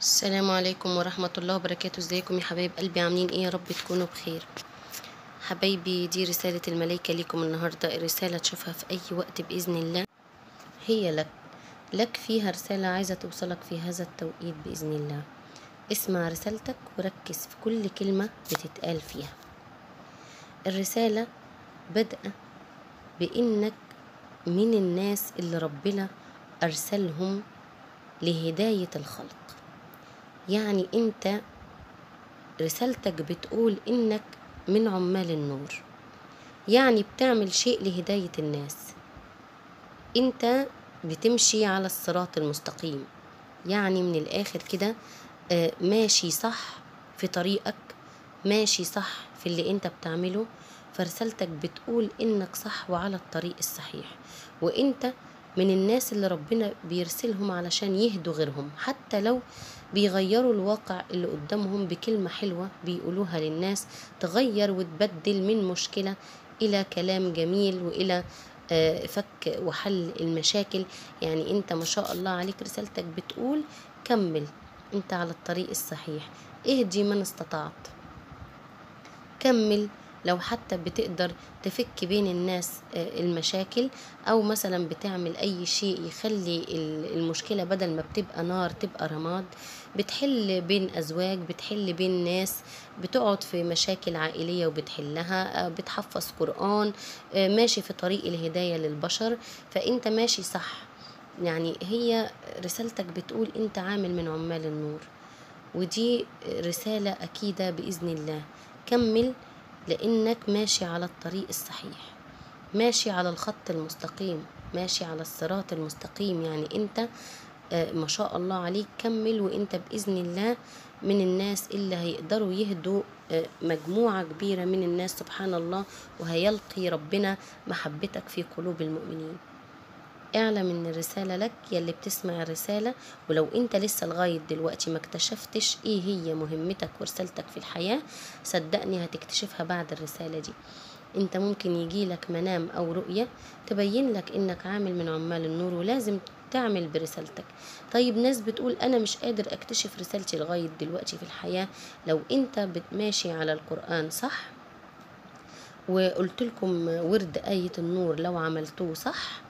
السلام عليكم ورحمة الله وبركاته. إزيكم يا حبايب قلبي؟ عاملين إيه؟ يا رب تكونوا بخير. حبايبي دي رسالة الملايكة ليكم النهاردة. الرسالة تشوفها في أي وقت بإذن الله. هي لك. لك فيها رسالة عايزة توصلك في هذا التوقيت بإذن الله. اسمع رسالتك وركز في كل كلمة بتتقال فيها. الرسالة بدأ بإنك من الناس اللي ربنا أرسلهم لهداية الخلق. يعني انت رسالتك بتقول انك من عمال النور. يعني بتعمل شيء لهداية الناس. انت بتمشي على الصراط المستقيم. يعني من الآخر كده آه، ماشي صح في طريقك ماشي صح في اللي انت بتعمله فرسالتك بتقول انك صح وعلى الطريق الصحيح. وانت من الناس اللي ربنا بيرسلهم علشان يهدوا غيرهم حتى لو بيغيروا الواقع اللي قدامهم بكلمة حلوة بيقولوها للناس تغير وتبدل من مشكلة إلى كلام جميل وإلى آه، فك وحل المشاكل. يعني أنت ما شاء الله عليك رسالتك بتقول كمل أنت على الطريق الصحيح اهدي من استطعت. كمل لو حتى بتقدر تفك بين الناس آه، المشاكل أو مثلا بتعمل أي شيء يخلي ال- المشكلة بدل ما بتبقى نار تبقى رماد بتحل بين أزواج بتحل بين ناس بتقعد في مشاكل عائلية وبتحلها آه، بتحفظ قرآن آه، ماشي في طريق الهداية للبشر. فأنت ماشي صح. يعني هي رسالتك بتقول أنت عامل من عمال النور. ودي رسالة أكيدة بإذن الله. كمل لأنك ماشي على الطريق الصحيح ماشي على الخط المستقيم ماشي على الصراط المستقيم. يعني أنت آه، ما شاء الله عليك كمل وأنت بإذن الله من الناس اللي هيقدروا يهدوا آه، مجموعة كبيرة من الناس سبحان الله وهيلقي ربنا محبتك في قلوب المؤمنين. أعلم إن الرسالة لك يلي بتسمع الرسالة ولو أنت لسه لغاية دلوقتي ما اكتشفتش إيه هي مهمتك ورسالتك في الحياة صدقني هتكتشفها بعد الرسالة دي. أنت ممكن يجيلك منام أو رؤية تبين لك إنك عامل من عمال النور ولازم تعمل برسالتك. طيب ناس بتقول أنا مش قادر أكتشف رسالتي لغاية دلوقتي في الحياة لو أنت بتماشي على القرآن صح؟ وقلت لكم ورد آية النور لو عملتوه صح؟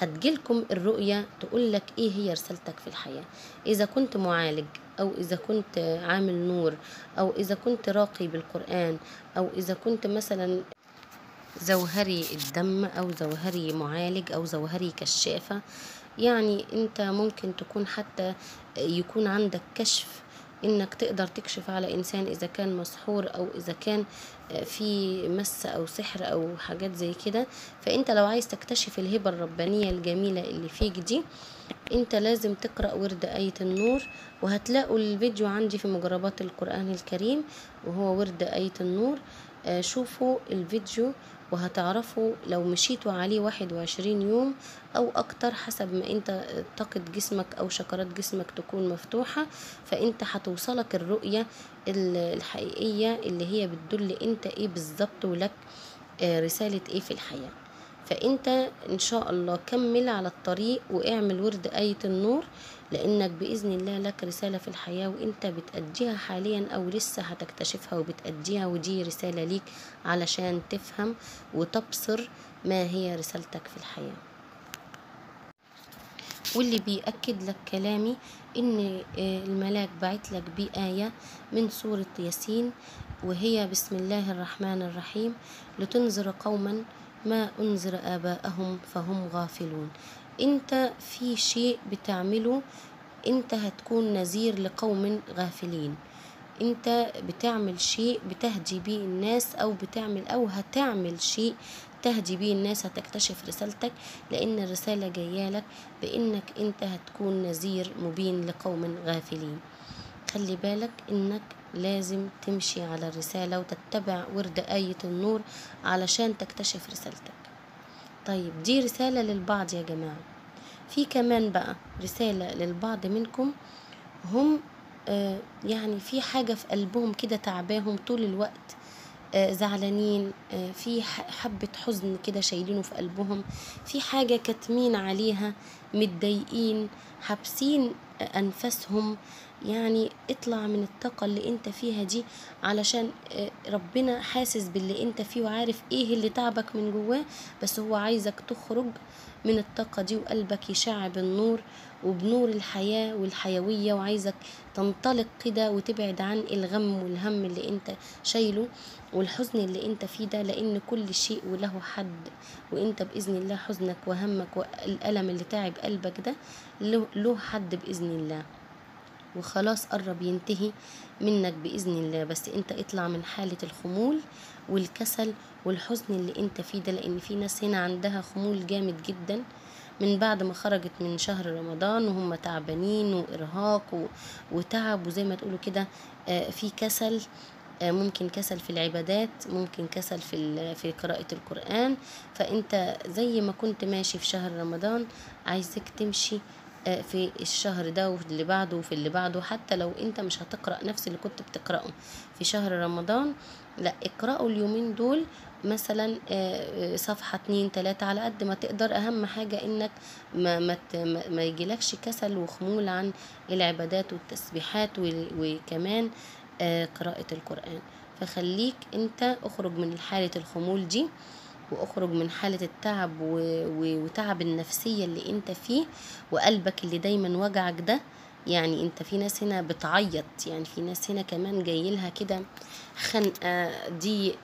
هتجيلكم الرؤية تقولك إيه هي رسالتك في الحياة. إذا كنت معالج أو إذا كنت عامل نور أو إذا كنت راقي بالقرآن أو إذا كنت مثلا زوهري الدم أو زوهري معالج أو زوهري كشافة يعني أنت ممكن تكون حتى يكون عندك كشف إنك تقدر تكشف على إنسان إذا كان مسحور أو إذا كان في مس أو سحر أو حاجات زي كده. فأنت لو عايز تكتشف الهبة الربانية الجميلة اللي فيك دي أنت لازم تقرأ ورد آية النور وهتلاقوا الفيديو عندي في مجربات القرآن الكريم وهو ورد آية النور. آه، شوفوا الفيديو وهتعرفوا لو مشيتوا عليه واحد وعشرين يوم أو أكتر حسب ما أنت طاقة جسمك أو شكرات جسمك تكون مفتوحة فأنت هتوصلك الرؤية ال- الحقيقية اللي هي بتدل أنت إيه بالظبط ولك آه، رسالة إيه في الحياة. فأنت إن شاء الله كمل على الطريق واعمل ورد آية النور لأنك بإذن الله لك رسالة في الحياة وأنت بتأديها حاليا أو لسه هتكتشفها وبتأديها ودي رسالة ليك علشان تفهم وتبصر ما هي رسالتك في الحياة. واللي بيأكد لك كلامي إن آه، الملاك بعت لك بآية من سورة ياسين وهي بسم الله الرحمن الرحيم لتنذر قوما ما أنذر آباءهم فهم غافلون. أنت في شيء بتعمله أنت هتكون نذير لقوم غافلين. إنت بتعمل شيء بتهدي بيه الناس أو بتعمل أو هتعمل شيء تهدي بيه الناس هتكتشف رسالتك لأن الرسالة جاية لك بإنك إنت هتكون نذير مبين لقوم غافلين. خلي بالك إنك لازم تمشي على الرسالة وتتبع ورد آية النور علشان تكتشف رسالتك. طيب دي رسالة للبعض يا جماعة. في كمان بقى رسالة للبعض منكم. هم آه، يعني في حاجة في قلبهم كده تعباهم طول الوقت آه، زعلانين آه، في حبة حزن كده شايلينه في قلبهم في حاجة كاتمين عليها متضايقين حابسين أنفاسهم يعني اطلع من الطاقة اللي انت فيها دي علشان آه، ربنا حاسس باللي انت فيه وعارف إيه اللي تعبك من جواه بس هو عايزك تخرج من الطاقة دي وقلبك يشع بالنور وبنور الحياة والحيوية وعايزك تنطلق كده وتبعد عن الغم والهم اللي انت شايله والحزن اللي انت فيه ده لأن كل شيء وله حد. وانت بإذن الله حزنك وهمك والألم اللي تعب قلبك ده له له حد بإذن الله. وخلاص قرب ينتهي منك بإذن الله. بس أنت اطلع من حالة الخمول والكسل والحزن اللي أنت فيه ده لأن في ناس هنا عندها خمول جامد جدا. من بعد ما خرجت من شهر رمضان وهم تعبانين وإرهاق وتعب وزي ما تقولوا كده آه، في كسل آه، ممكن كسل في العبادات ممكن كسل في في قراءة القرآن. فأنت زي ما كنت ماشي في شهر رمضان عايزك تمشي في الشهر ده واللي بعده وفي اللي بعده. حتى لو انت مش هتقرأ نفس اللي كنت بتقرأه في شهر رمضان لا اقرأوا اليومين دول مثلا آه، آه، صفحة اتنين تلاتة على قد ما تقدر. أهم حاجة إنك ما, ما, ما, يجيلكش كسل وخمول عن العبادات والتسبيحات وال- وكمان آه، قراءة القرآن. فخليك أنت اخرج من حالة الخمول دي. وأخرج من حالة التعب وتعب النفسية اللي أنت فيه وقلبك اللي دايما وجعك ده. يعني أنت في ناس هنا بتعيط يعني في ناس هنا كمان جايلها كده خنقة ضيق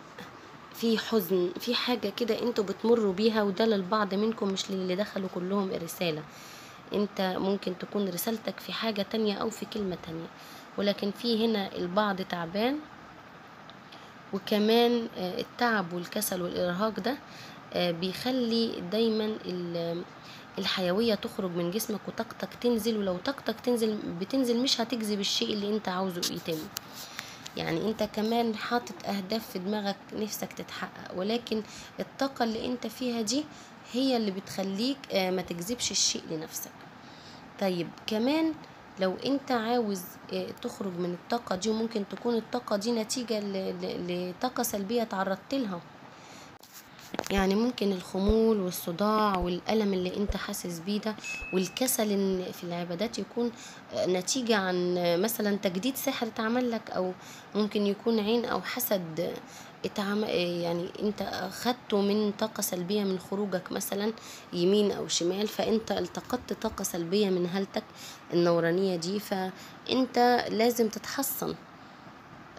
في حزن في حاجة كده أنتوا بتمروا بيها وده للبعض منكم مش للي دخلوا كلهم الرسالة أنت ممكن تكون رسالتك في حاجة تانية أو في كلمة تانية. ولكن في هنا البعض تعبان وكمان آه، التعب والكسل والإرهاق ده آه، بيخلي دايما ال- الحيوية تخرج من جسمك وطاقتك تنزل ولو طاقتك تنزل بتنزل مش هتجذب الشيء اللي أنت عاوزه يتم. يعني أنت كمان حاطط أهداف في دماغك نفسك تتحقق ولكن الطاقة اللي أنت فيها دي هي اللي بتخليك آه، ما تجذبش الشيء لنفسك. طيب كمان لو انت عاوز آه، تخرج من الطاقة دي وممكن تكون الطاقة دي نتيجة لطاقة سلبية تعرضت لها. يعني ممكن الخمول والصداع والألم اللي أنت حاسس بيه ده والكسل في العبادات يكون آه، نتيجة عن آه، مثلا تجديد سحر اتعمل لك أو ممكن يكون عين أو حسد آه، يعني أنت أخدته من طاقة سلبية من خروجك مثلا يمين أو شمال فأنت التقطت طاقة سلبية من هالتك النورانية دي فأنت لازم تتحصن.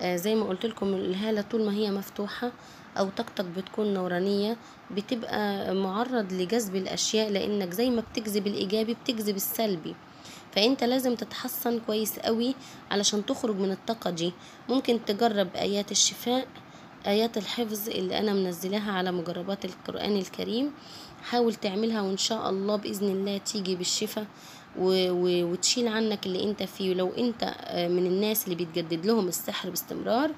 زي ما قلت لكم الهالة طول ما هي مفتوحة أو طاقتك بتكون نورانية بتبقى معرض لجذب الأشياء لأنك زي ما بتجذب الإيجابي بتجذب السلبي. فأنت لازم تتحصن كويس قوي علشان تخرج من الطاقة دي. ممكن تجرب آيات الشفاء آيات الحفظ اللي أنا منزلاها على مجربات القرآن الكريم. حاول تعملها وإن شاء الله بإذن الله تيجي بالشفاء وتشيل عنك اللي أنت فيه. ولو أنت آه، من الناس اللي بيتجدد لهم السحر باستمرار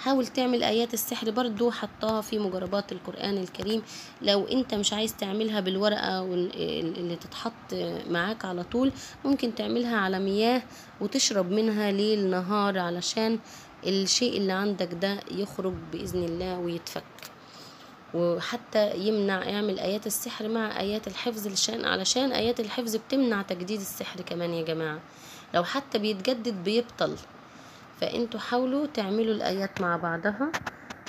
حاول تعمل آيات السحر برضو حطها في مجربات القرآن الكريم. لو انت مش عايز تعملها بالورقة اللي تتحط معاك على طول ممكن تعملها على مياه وتشرب منها ليل نهار علشان الشيء اللي عندك ده يخرج بإذن الله ويتفك. وحتى يمنع يعمل آيات السحر مع آيات الحفظ لشان علشان آيات الحفظ بتمنع تجديد السحر كمان يا جماعة. لو حتى بيتجدد بيبطل. فانتوا حاولوا تعملوا الآيات مع بعضها.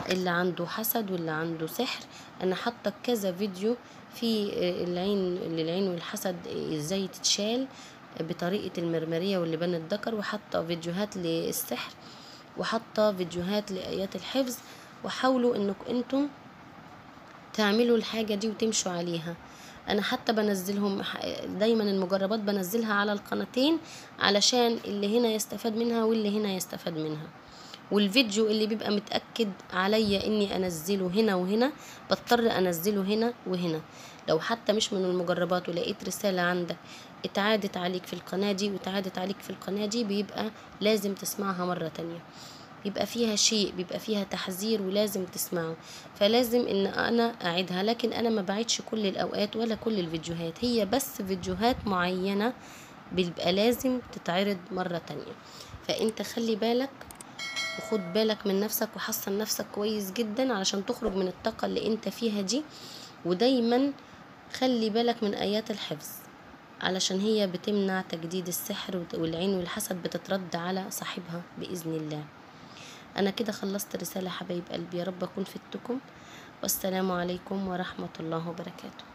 اللي عنده حسد واللي عنده سحر. أنا حاطة كذا فيديو في العين للعين والحسد إزاي تتشال بطريقة المرمرية واللبان الذكر. وحاطة فيديوهات للسحر وحاطة فيديوهات لآيات الحفظ. وحاولوا إنكم أنتم تعملوا الحاجة دي وتمشوا عليها. أنا حتى بنزلهم دايما المجربات بنزلها على القناتين علشان اللي هنا يستفاد منها واللي هنا يستفاد منها. والفيديو اللي بيبقى متأكد عليا إني أنزله هنا وهنا بضطر أنزله هنا وهنا. لو حتى مش من المجربات ولقيت رسالة عندك اتعادت عليك في القناة دي واتعادت عليك في القناة دي بيبقى لازم تسمعها مرة تانية. بيبقى فيها شيء بيبقى فيها تحذير ولازم تسمعه. فلازم إن أنا أعيدها. لكن أنا ما بعيدش كل الأوقات ولا كل الفيديوهات. هي بس فيديوهات معينة بيبقى لازم تتعرض مرة تانية. فأنت خلي بالك وخد بالك من نفسك وحصن نفسك كويس جدا علشان تخرج من الطاقة اللي أنت فيها دي. ودايما خلي بالك من آيات الحفظ. علشان هي بتمنع تجديد السحر والعين والحسد بتترد على صاحبها بإذن الله. أنا كده خلصت رسالة حبايب قلبي. يا رب أكون فدتكم. والسلام عليكم ورحمة الله وبركاته.